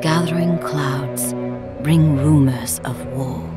Gathering clouds bring rumors of war.